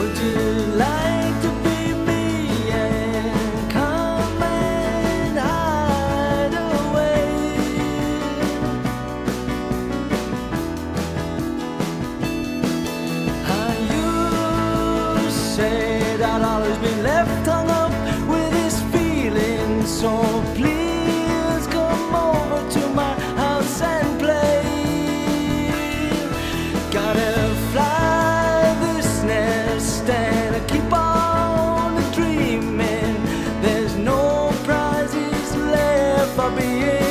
我只来 being.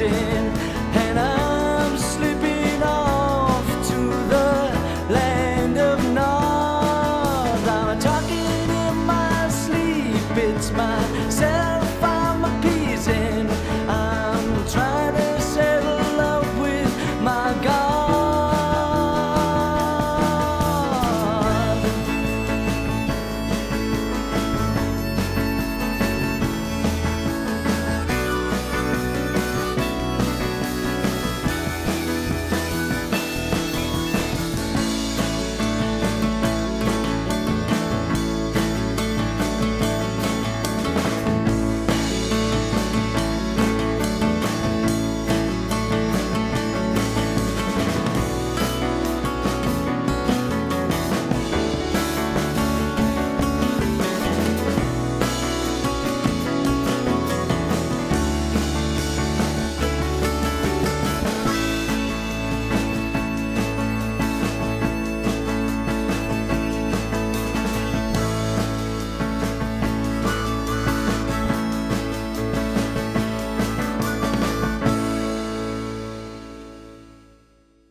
mountain and I'm slipping off to the land of Nod. I'm talking in my sleep, it's my myself.